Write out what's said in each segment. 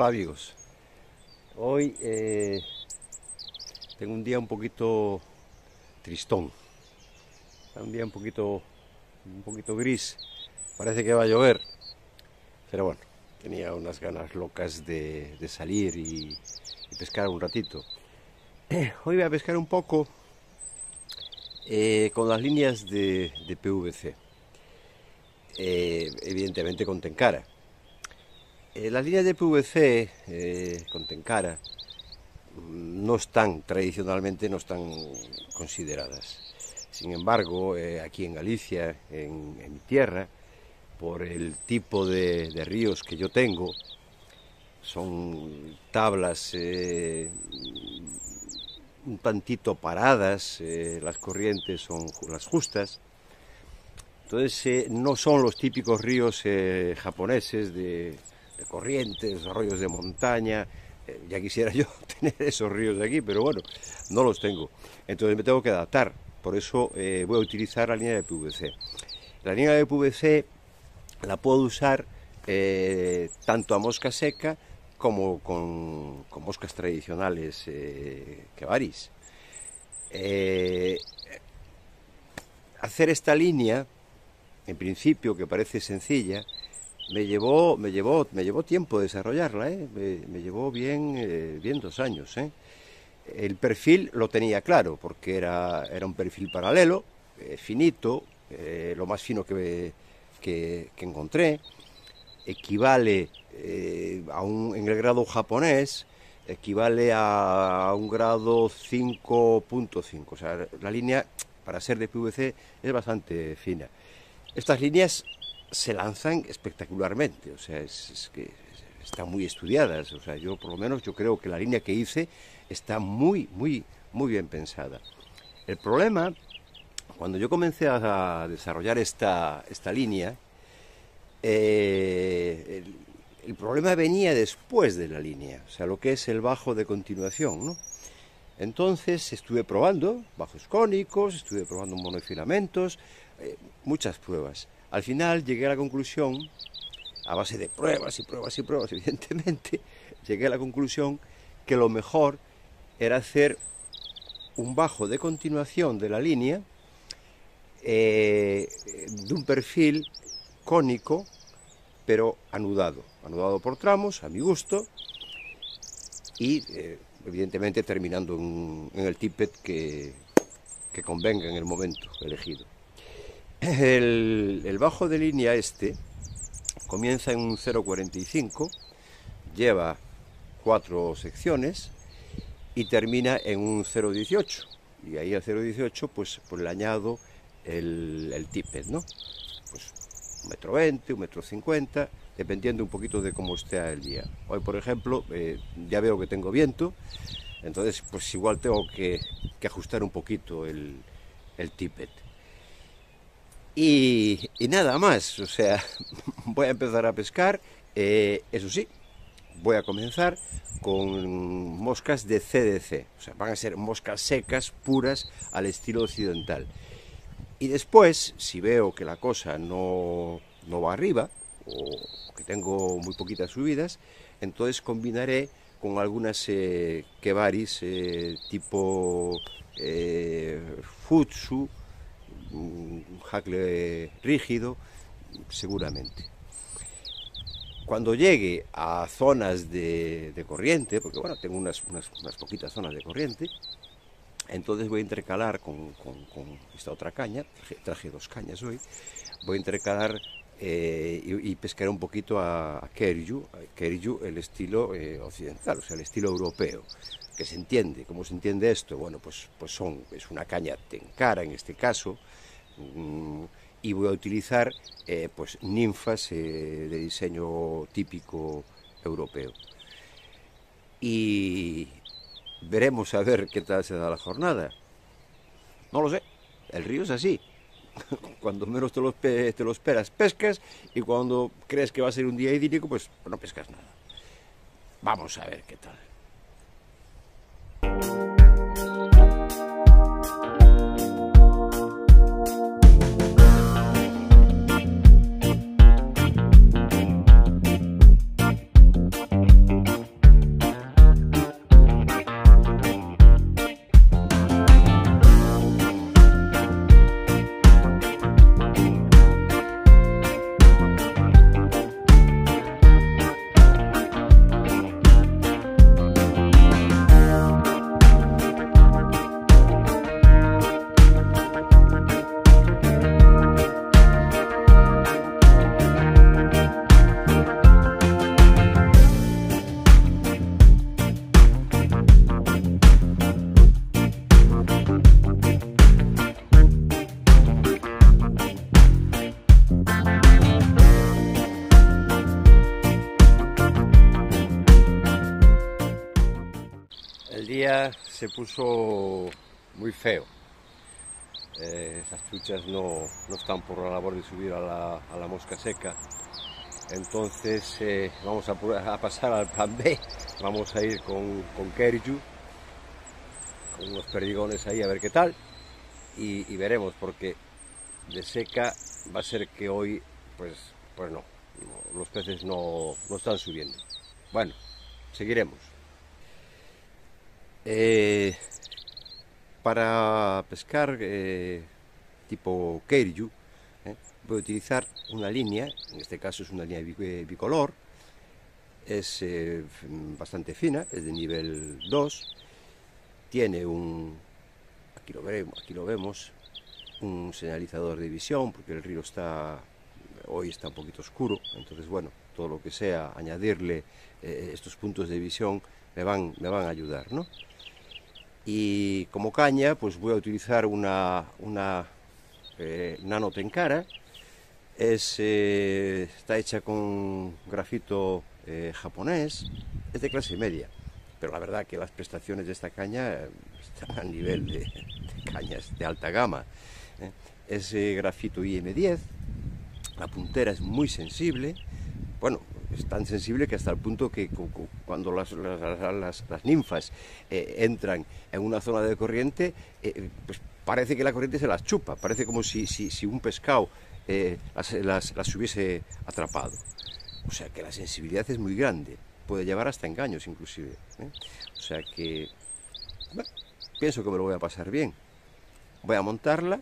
Hola amigos, hoy eh, tengo un día un poquito tristón, un día un poquito, un poquito gris, parece que va a llover, pero bueno, tenía unas ganas locas de, salir y, pescar un ratito. hoy voy a pescar un poco eh, con las líneas de, PVC, eh, evidentemente con Tenkara. Eh, las líneas de PVC eh, con Tenkara mm, no están, tradicionalmente no están consideradas. Sin embargo, eh, aquí en Galicia, en, mi tierra, por el tipo de, ríos que yo tengo, son tablas un tantito paradas, las corrientes son las justas, entonces no son los típicos ríos japoneses de de corrientes, arroyos de montaña. Eh, ya quisiera yo tener esos ríos aquí, pero bueno, no los tengo. Entonces me tengo que adaptar. Por eso eh, voy a utilizar la línea de PVC. La línea de PVC la puedo usar eh, tanto a mosca seca como con, moscas tradicionales que varís. hacer esta línea, en principio, que parece sencilla, me llevó, me llevó, me llevó tiempo desarrollarla, ¿eh? me, llevó bien, eh, bien dos años. ¿eh? El perfil lo tenía claro, porque era, era un perfil paralelo, finito, lo más fino que, que, encontré, equivale a un, en el grado japonés, equivale a un grado 5.5, o sea, la línea para ser de PVC es bastante fina. Estas líneas se lanzan espectacularmente, o sea, es, que están muy estudiadas, o sea, yo por lo menos yo creo que la línea que hice está muy, muy, muy bien pensada. El problema, cuando yo comencé a desarrollar esta, esta línea, eh, el, problema venía después de la línea, o sea, lo que es el bajo de continuación, ¿no? Entonces estuve probando bajos cónicos, estuve probando monofilamentos, eh, muchas pruebas. Al final llegué a la conclusión, a base de pruebas y pruebas y pruebas, evidentemente, llegué a la conclusión que lo mejor era hacer un bajo de continuación de la línea eh, de un perfil cónico, pero anudado, anudado por tramos, a mi gusto, y eh, evidentemente terminando en, el tippet que convenga en el momento elegido. El, bajo de línea este comienza en un 0.45, lleva cuatro secciones y termina en un 0.18. Y ahí al 0.18 pues, pues le añado el, el tippet, ¿no? Pues un metro veinte, un metro cincuenta, dependiendo un poquito de cómo esté el día. Hoy, por ejemplo, eh, ya veo que tengo viento, entonces pues igual tengo que, ajustar un poquito el, el tippet. Y, nada más, o sea, voy a empezar a pescar, eh, eso sí, voy a comenzar con moscas de CDC, o sea, van a ser moscas secas, puras, al estilo occidental. Y después, si veo que la cosa no, va arriba, o que tengo muy poquitas subidas, entonces combinaré con algunas eh, kebaris eh, tipo eh, futsu, un jacle rígido, seguramente. Cuando llegue a zonas de, corriente, porque bueno, tengo unas, unas, poquitas zonas de corriente, entonces voy a intercalar con, esta otra caña, traje, dos cañas hoy, voy a intercalar eh, y, pescar un poquito a, Kerju, Kerju el estilo eh, occidental, o sea, el estilo europeo, que se entiende. ¿Cómo se entiende esto? Bueno, pues, pues son, es una caña tenkara en este caso, y voy a utilizar eh, pues ninfas eh, de diseño típico europeo. Y veremos a ver qué tal se da la jornada. No lo sé, el río es así. Cuando menos te lo, te lo esperas, pescas y cuando crees que va a ser un día idílico, pues no pescas nada. Vamos a ver qué tal. Día se puso muy feo. Eh, esas truchas no, no, están por la labor de subir a la, a la mosca seca. Entonces eh, vamos a, a, pasar al plan B. Vamos a ir con, con Kerju, con unos perdigones ahí a ver qué tal. Y, veremos, porque de seca va a ser que hoy, pues, pues no, no los peces no, no están subiendo. Bueno, seguiremos. Eh, para pescar eh, tipo keiryu eh, voy a utilizar una línea, en este caso es una línea eh, bicolor, es eh, bastante fina, es de nivel 2, tiene un, aquí lo, veremos, aquí lo vemos, un señalizador de visión porque el río está hoy está un poquito oscuro, entonces bueno, todo lo que sea añadirle eh, estos puntos de visión me van, me van a ayudar, ¿no? y como caña pues voy a utilizar una, una eh, es, eh, está hecha con grafito eh, japonés. Es de clase media pero la verdad que las prestaciones de esta caña están al nivel de, de cañas de alta gama es grafito IM10 la puntera es muy sensible bueno, es tan sensible que hasta el punto que cuando las, las, ninfas eh, entran en una zona de corriente, eh, pues parece que la corriente se las chupa, parece como si, si, un pescado eh, las, hubiese atrapado. O sea que la sensibilidad es muy grande, puede llevar hasta engaños inclusive. O sea que, bueno, pienso que me lo voy a pasar bien. Voy a montarla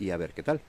y a ver qué tal.